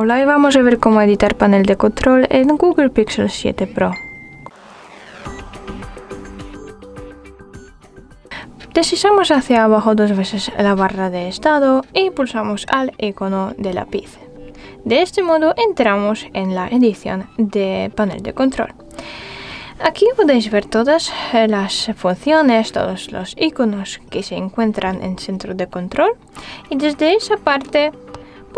Hola y vamos a ver cómo editar panel de control en Google Pixel 7 Pro. Deslizamos hacia abajo dos veces la barra de estado y pulsamos al icono de lápiz. De este modo entramos en la edición de panel de control. Aquí podéis ver todas las funciones, todos los iconos que se encuentran en centro de control y desde esa parte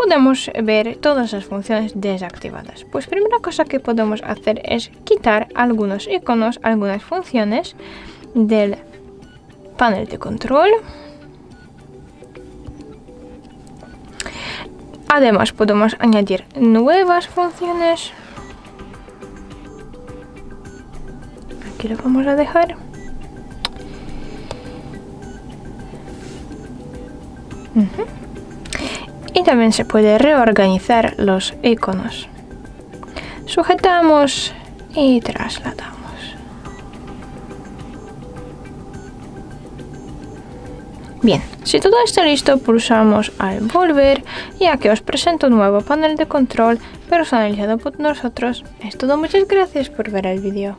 podemos ver todas las funciones desactivadas. Pues primera cosa que podemos hacer es quitar algunos iconos, algunas funciones del panel de control. Además podemos añadir nuevas funciones. Aquí lo vamos a dejar. Y también se puede reorganizar los iconos. Sujetamos y trasladamos. Bien, si todo está listo, pulsamos al volver y aquí os presento un nuevo panel de control personalizado por nosotros. Es todo, muchas gracias por ver el vídeo.